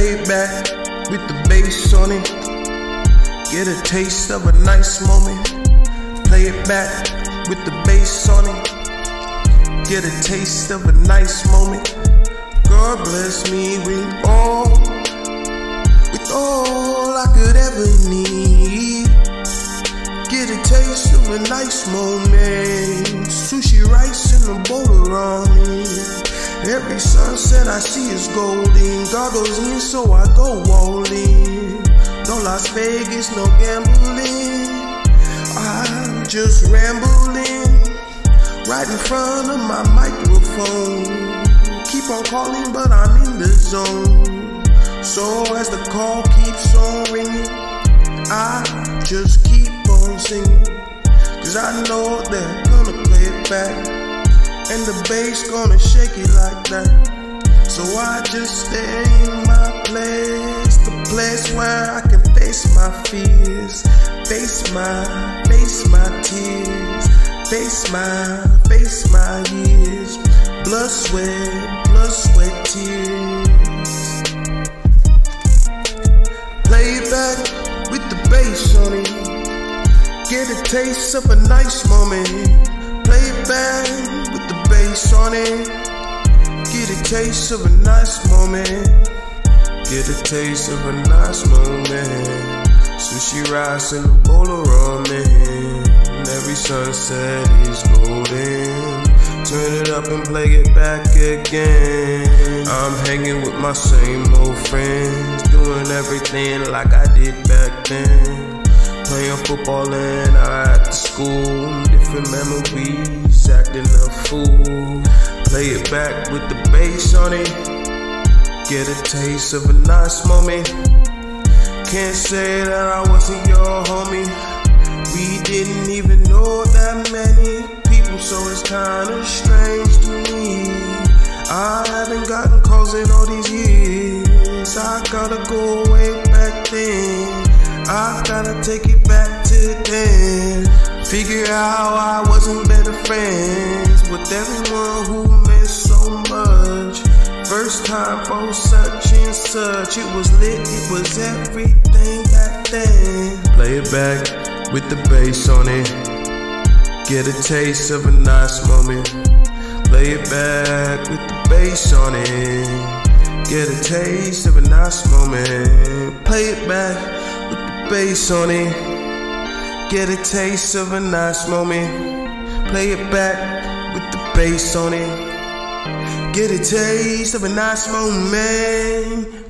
back with the bass on it. Get a taste of a nice moment. Play it back with the bass on it. Get a taste of a nice moment. God bless me with all, with all I could ever need. Get a taste of a nice moment. Sushi, rice, and a bowl of ramen. Every sunset I see is golden. God goes in, so I go all in. No Las Vegas, no gambling. I'm just rambling right in front of my microphone. Keep on calling, but I'm in the zone. So as the call keeps on ringing, I just keep on singing. Cause I know they're gonna play it back. And the bass gonna shake it like that. So I just stay in my place, the place where I can face my fears, face my, face my tears, face my, face my years, blood, sweat, blood, sweat, tears. Play it back with the bass on it, get a taste of a nice moment. Play it back with the bass on it. Get a taste of a nice moment. Get a taste of a nice moment. Sushi rice and a bowl of ramen. Every sunset is golden. Turn it up and play it back again. I'm hanging with my same old friends, doing everything like I did back then. Football and I at the school. Different memories, acting a fool. Play it back with the bass on it. Get a taste of a nice moment. Can't say that I wasn't your homie. We didn't even know that many people, so it's kinda strange to me. I haven't gotten calls in all these years. I gotta go way back then. I gotta take it. Figure out I wasn't better friends with everyone who meant so much. First time for such and such. It was lit, it was everything back then. Play it back with the bass on it. Get a taste of a nice moment. Play it back with the bass on it. Get a taste of a nice moment. Play it back with the bass on it. Get a taste of a nice moment. Play it back with the bass on it. Get a taste of a nice moment.